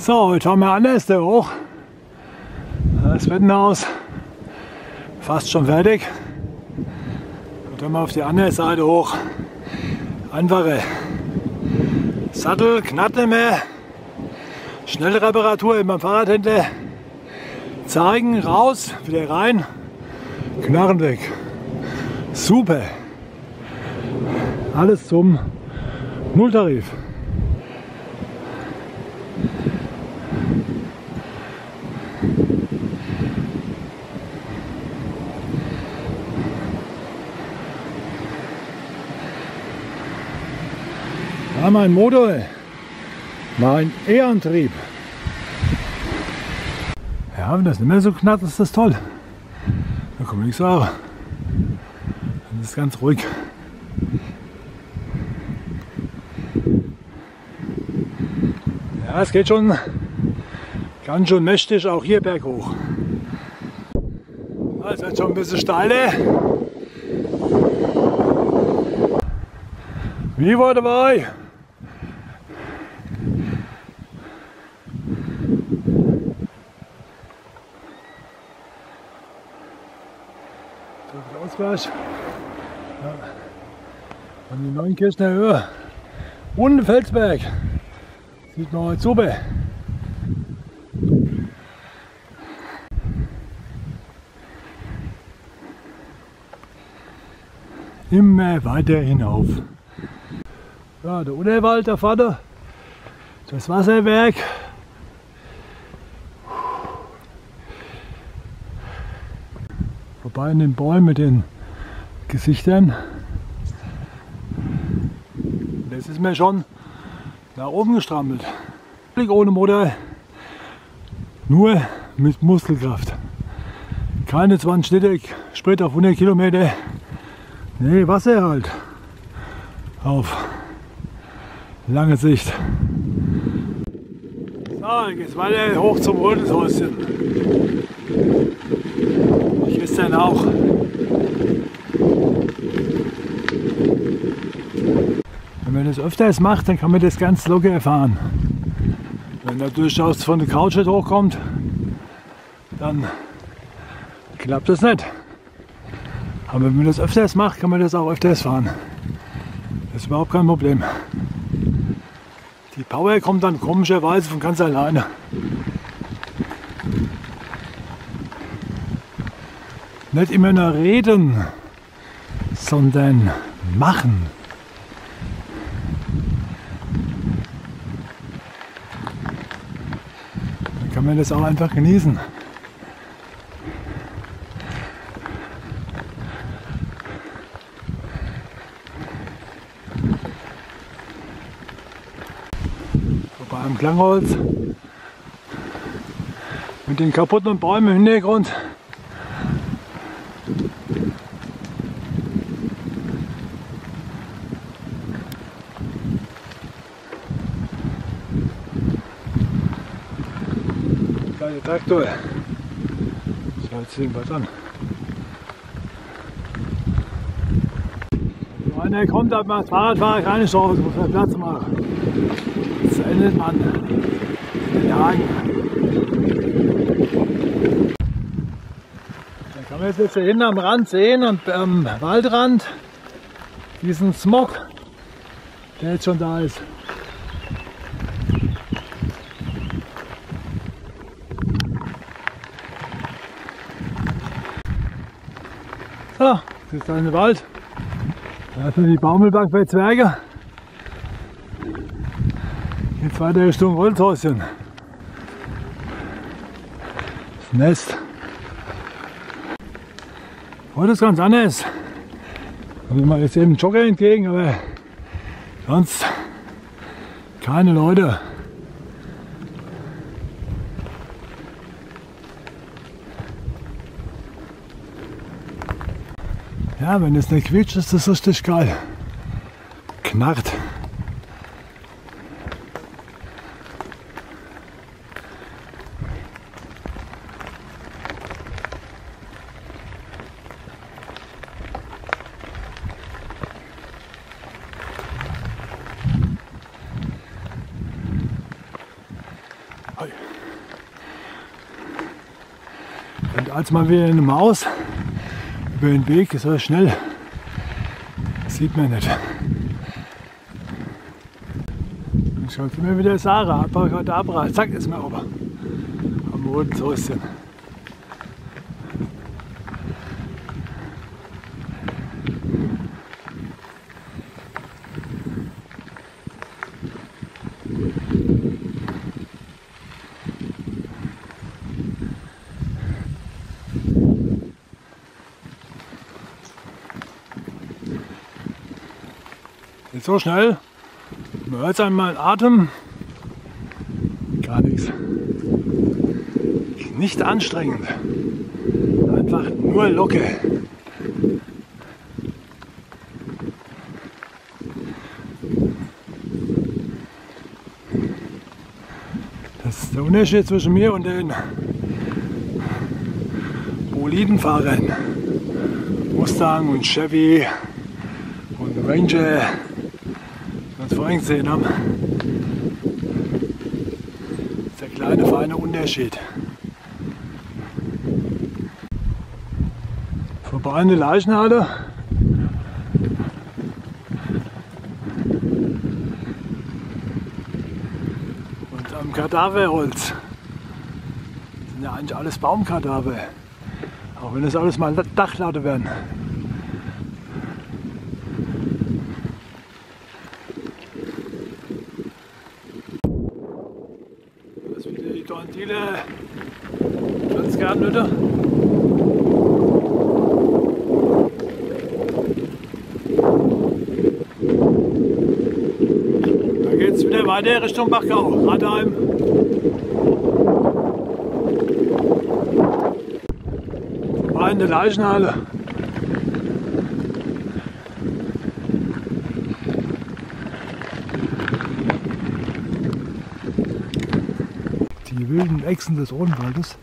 So, jetzt schauen wir an, der hoch. Das Wettenhaus fast schon fertig. Und dann mal auf die andere Seite hoch. Einfache Sattel, knackt nicht mehr. Schnelle Reparatur Fahrradhändler. Zeigen, raus, wieder rein. Knarren weg. Super. Alles zum Nulltarif. Ja, mein Motor, mein E-Antrieb. Ja, wenn das nicht mehr so knarrt, ist das toll. Da kann man nichts sagen. Das ist ganz ruhig. Ja, es geht schon ganz schön mächtig auch hier berghoch. Es wird schon ein bisschen steiler. Wie war dabei? Ausgleich. Ja. An die Neunkirchner Höhe. Und Felsberg. Sieht man heute super. Immer weiter hinauf. Ja, der Unterwald, der Vater, das Wasserwerk. Vorbei in den Bäumen mit den Gesichtern. Das ist mir schon nach oben gestrampelt. Ohne Motor, nur mit Muskelkraft. Keine 20 Liter Sprit auf 100 Kilometer. Nee, Wasser halt. Auf lange Sicht. So, jetzt weiter hoch zum Rödelshäuschen. Ich ist dann auch. Wenn man das öfters macht, dann kann man das ganz locker erfahren. Wenn er durchaus von der Couch hochkommt, dann klappt das nicht. Aber wenn man das öfters macht, kann man das auch öfters fahren. Das ist überhaupt kein Problem. Die Power kommt dann komischerweise von ganz alleine. Nicht immer nur reden, sondern machen. Dann kann man das auch einfach genießen. Vorbei am Klangholz. Mit den kaputten Bäumen im Hintergrund. Traktor. So, jetzt sehen wir dann. Wenn er kommt, hat man als Fahrradfahrer keine Chance, muss man Platz machen. Jetzt endet man den Hagen. Dann kann man jetzt, jetzt hier hinten am Rand sehen und am Waldrand diesen Smog, der jetzt schon da ist. So, das ist ein Wald. Da ist noch die Baumelbank bei Zwerge. Jetzt weiter Richtung Holzhäuschen. Das Nest. Heute ist ganz anders. Da kommt mal jetzt eben Jogger entgegen, aber sonst keine Leute. Ja, wenn es nicht quietscht, ist das richtig geil. Knarrt. Und als man wieder eine Maus über den Weg so schnell sieht man nicht. Ich schaue immer wieder Sarah, Abracadabra, zack, ist mir oben. Am roten Soßchen. Nicht so schnell. Man hört einmal Atem. Gar nichts. Nicht anstrengend. Einfach nur Locke. Das ist der Unterschied zwischen mir und den Bolidenfahrern. Mustang und Chevy und Ranger uns vorhin gesehen haben. Ist der kleine feine Unterschied. Vorbei der Leichenhalle. Und am Kadaverholz. Das sind ja eigentlich alles Baumkadaver. Auch wenn das alles mal Dachlatte werden. Das die Torrentile Pflanzgartenhütte. Da geht es wieder weiter Richtung Bachgau, Radheim. Der Leichenhalle. Die wilden Echsen des Odenwaldes.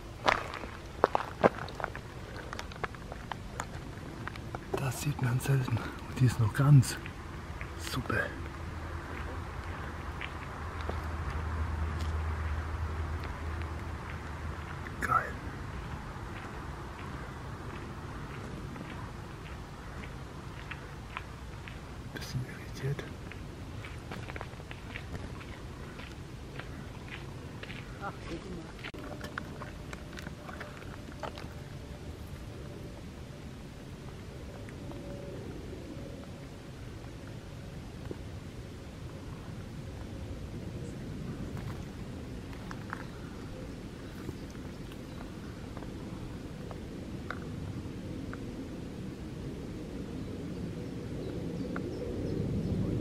Das sieht man selten. Und die ist noch ganz super. Geil. Bisschen irritiert.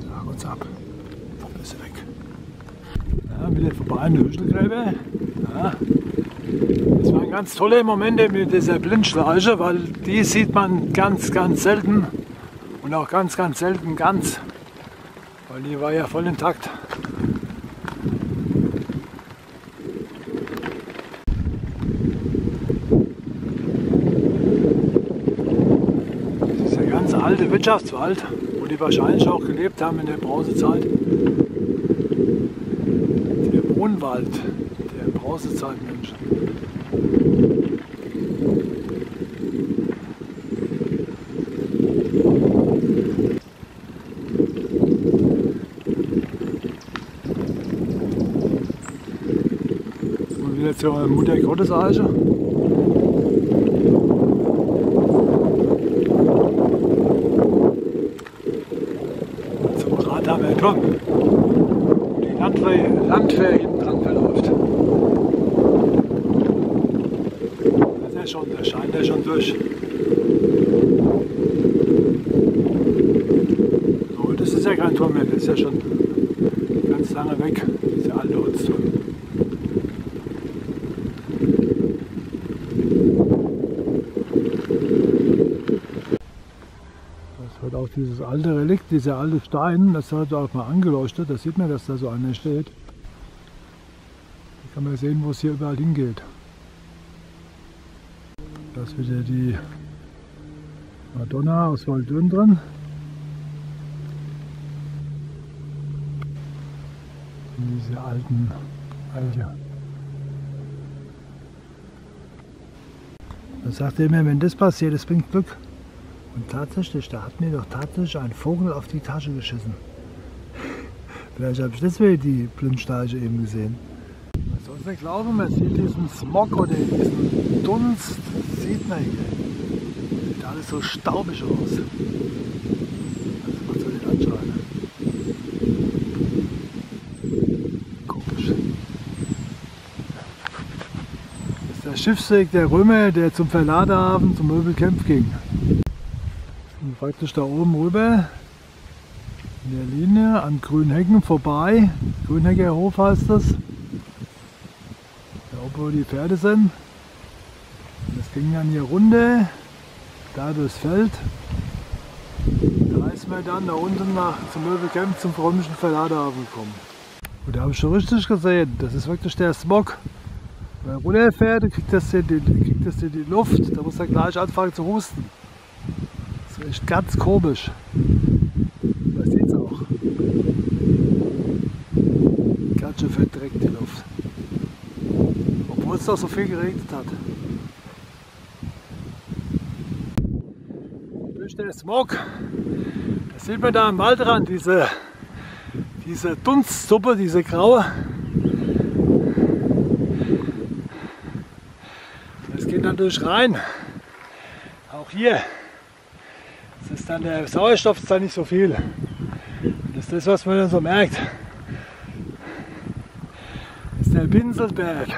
Tag uns ab. Ein bisschen weg. Hüschelgräbe. Ja. Das waren ganz tolle Momente mit dieser Blindschleiche, weil die sieht man ganz, ganz selten. Und auch ganz, ganz selten ganz. Weil die war ja voll intakt. Der ganz alte Wirtschaftswald, wo die wahrscheinlich auch gelebt haben in der Bronzezeit. Der Wohnwald der Bronzezeitmenschen. Und wieder zur Mutter Gotteseiche. Zum Radhammer Turm. Landwehr, Landwehr hinten dran verläuft. Da ist er schon, da scheint er schon durch. So, das ist ja kein Turm mehr, das ist ja schon ganz lange weg, dieser alte Holzturm. Das wird auch dieses alte Relikt, dieser alte Stein, das hat auch mal angeleuchtet. Da sieht man, dass da so einer steht. Da kann man sehen, wo es hier überall hingeht. Da ist wieder die Madonna aus Waldön drin. In diese alten Alge. Da sagt er mir, wenn das passiert, das bringt Glück. Und tatsächlich, da hat mir doch tatsächlich ein Vogel auf die Tasche geschissen. Vielleicht habe ich deswegen die Blindsteiche eben gesehen. Man soll es nicht glauben, man sieht diesen Smog oder diesen Dunst, sieht man hier. Sieht alles so staubig aus. Das macht so den Anschein. Komisch. Das ist der Schiffsweg der Römer, der zum Verladehafen, zum Möbelkämpf ging. Praktisch da oben rüber in der Linie an Grünhecken vorbei. Grünhecker Hof heißt das. Da oben wo die Pferde sind. Und das ging dann hier runter, da durchs Feld. Da ist man dann da unten nach zum Möbelcamp zum römischen Verladehafen gekommen. Und da habe ich schon richtig gesehen, das ist wirklich der Smog. Wenn er runterfährt, kriegt das hier die, kriegt das hier die Luft, da muss er gleich anfangen zu husten. Das ist ganz komisch. Man sieht es auch. Ganz schön verdreckt die Luft. Obwohl es doch so viel geregnet hat. Durch den Smog, da sieht man da am Waldrand diese, diese Dunstsuppe, diese graue. Das geht natürlich rein. Auch hier. Das ist dann der Sauerstoff ist dann nicht so viel. Das ist das, was man dann so merkt. Das ist der Pinselberg.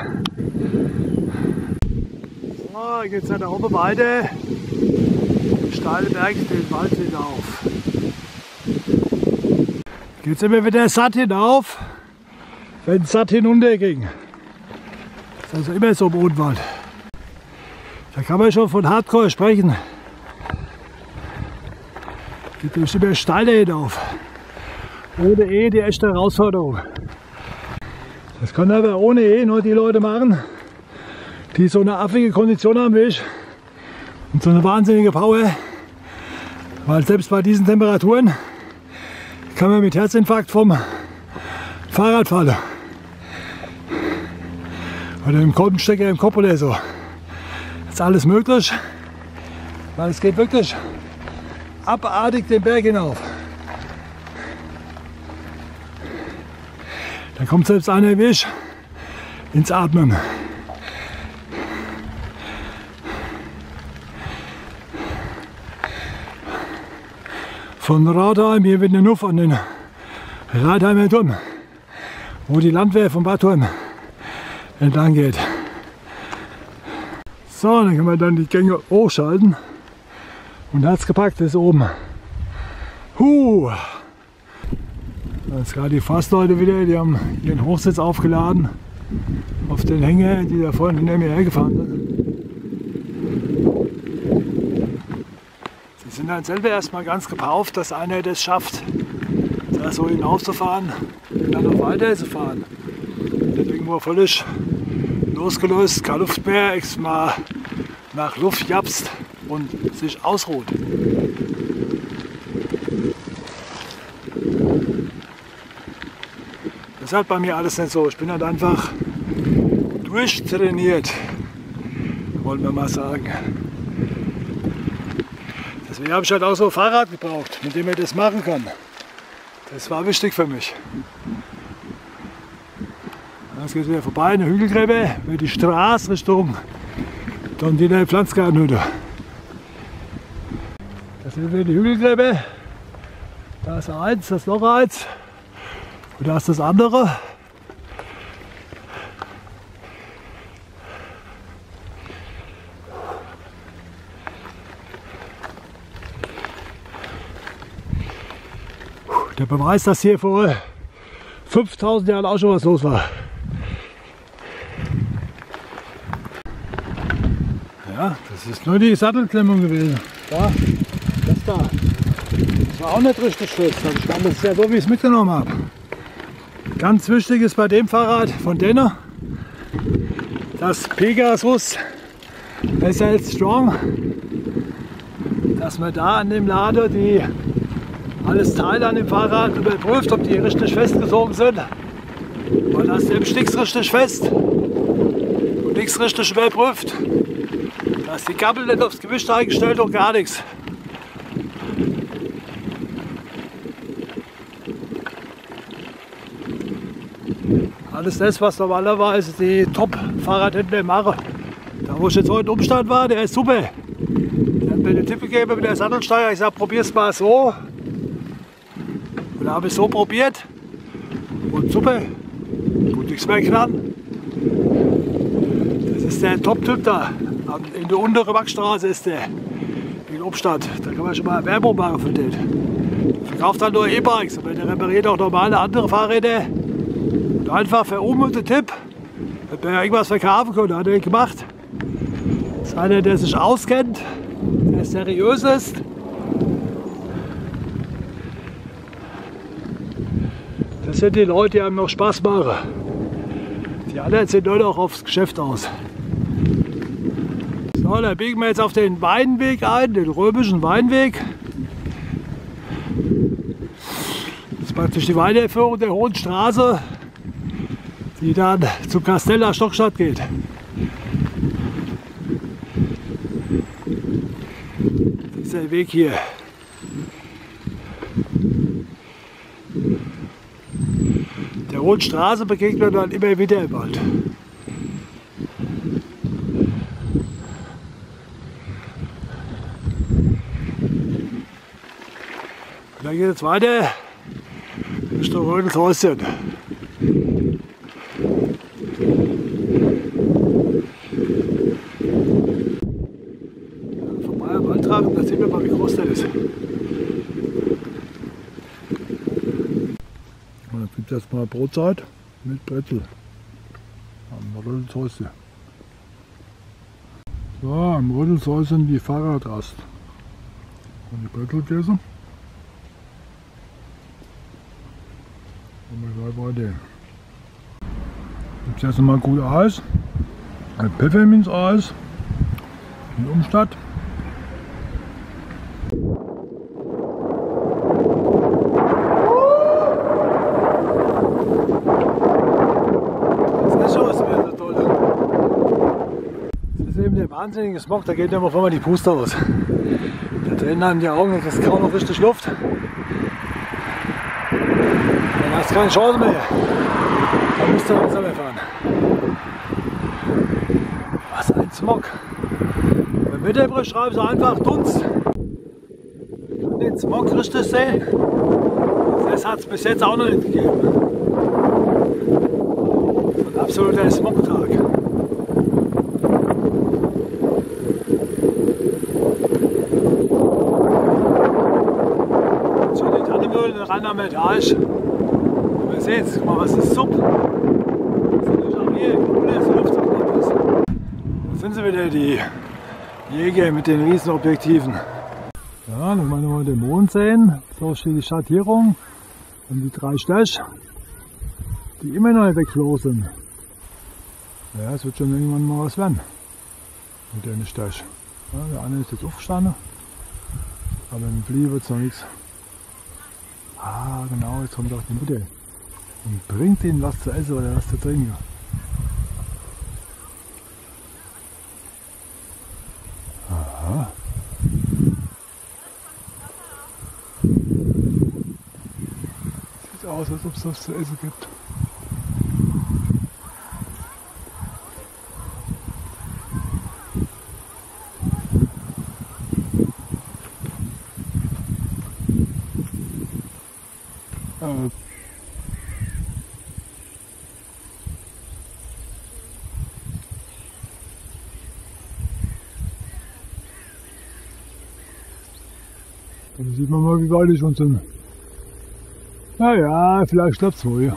So, jetzt geht's dann da oben weiter. Den steilen Berg, den Wald wieder auf. Geht's immer wieder satt hinauf, wenn es satt hinunterging. Das ist also immer so im Odenwald. Da kann man schon von Hardcore sprechen. Geht durch immer steiler hinauf. Ohne E die echte Herausforderung. Das können aber ohne E nur die Leute machen, die so eine affige Kondition haben wie ich und so eine wahnsinnige Power. Weil selbst bei diesen Temperaturen kann man mit Herzinfarkt vom Fahrrad fallen. Oder im Kolbenstecker im Kopf oder so. Ist alles möglich, weil es geht wirklich abartig den Berg hinauf. Da kommt selbst einer wie ins Atmen. Von Radheim, hier wird eine Nuff an den Radheimer Turm, wo die Landwehr von Bad Turm entlang geht. So, dann können wir dann die Gänge hochschalten und hat es gepackt bis oben. Huh. Jetzt gerade die Fassleute wieder, die haben ihren Hochsitz aufgeladen auf den Hänger, die da vorne hinter mir hergefahren sind. Sie sind dann selber erstmal ganz gepauft, dass einer das schafft, da so hinaufzufahren und dann noch weiter zu fahren. Nicht irgendwo völlig losgelöst, kein Luft mehr, extra mal nach Luft japst und sich ausruht. Das ist halt bei mir alles nicht so. Ich bin halt einfach durchtrainiert, wollen wir mal sagen. Deswegen habe ich halt auch so ein Fahrrad gebraucht, mit dem ich das machen kann. Das war wichtig für mich. Jetzt geht wieder vorbei, eine Hügelgräbe, über die Straße Richtung Dondiner Pflanzgartenhütte. Das ist wieder die Hügelgräbe. Da ist eins, das ist noch eins. Und da ist das andere. Der Beweis, dass hier vor 5000 Jahren auch schon was los war. Ja, das ist nur die Sattelklemmung gewesen. Da, da. Das war auch nicht richtig fest. Das ist ja so, wie ich es mitgenommen habe. Ganz wichtig ist bei dem Fahrrad von Denner, das Pegasus SL Strong, dass man da an dem Lader die alles Teile an dem Fahrrad überprüft, ob die richtig festgezogen sind. Weil das dem Sticks richtig fest und nichts richtig überprüft. ist die Gabel nicht aufs Gewicht eingestellt und gar nichts. Alles das, was normalerweise die Top-Fahrradhändler machen. Da wo ich jetzt heute Umstand war, der ist super. Der hat mir eine Tipp gegeben mit der Sattelsteuer. Ich sage, probier's mal so. Und da habe ich so probiert. Und super. Gut nichts mehr knallen. Das ist der Top-Typ da. In der unteren Wachstraße ist der. In Obstadt. Da kann man schon mal Werbung machen für den. Der verkauft dann nur E-Bikes, aber der repariert auch normale andere Fahrräder. Und einfach für oben der Tipp. Hat man irgendwas verkaufen können, hat er gemacht. Das ist einer, der sich auskennt, der seriös ist. Das sind die Leute, die einem noch Spaß machen. Die anderen sind nur noch aufs Geschäft aus. So, da biegen wir jetzt auf den Weinweg ein, den römischen Weinweg. Das ist praktisch die Weinerführung der Hohen Straße, die dann zu Castella Stockstadt geht. Dieser Weg hier. Der Hohen Straße begegnet man immer wieder im Wald. Dann geht es weiter Richtung Rödelshäuschen. Vorbei am Antrag, da sehen wir mal, wie groß der ist. Dann gibt es jetzt mal Brotzeit mit Brezel am Rödelshäuschen. So, am Rödelshäuschen die Fahrradrast. Und die Brezelkäse. Und wir gleich weiter. Gibt es nochmal gut Eis. Ein Pfefferminz-Eis. In Umstadt. Das ist schon was wieder so toll. Das ist eben der wahnsinnige Smog, da geht immer vorne die Puste aus. Da drin haben die Augen, das ist kaum noch richtig Luft. Dann hast du keine Chance mehr. Da musst du langsamer fahren. Was ein Smog. Beim Mittelbrüch schreiben sie einfach Dunst. Ich kann den Smog richtig sehen. Das hat es bis jetzt auch noch nicht gegeben. Ein absoluter Smogtag. Zu den Tannenmühlen ran am Etage. Wir sehen es, guck mal, was ist Sub? Das ist auch hier, guck mal, das Luft ist. Da sind sie wieder, die Jäger mit den Riesenobjektiven. Ja, dann wollen wir mal den Mond sehen. So steht die Schattierung und die drei Stech, die immer noch nicht weggeflogen sind. Ja, es wird schon irgendwann mal was werden mit den Stech. Ja, der eine ist jetzt aufgestanden, aber dem Flieh wird es noch nichts. Ah, genau, jetzt kommt auch die Mutter und bringt ihnen was zu essen oder was zu trinken. Aha. Sieht aus, als ob es was zu essen gibt. Äh, Dann sieht man mal, wie weit ich schon sind. Naja, vielleicht klappt es wohl.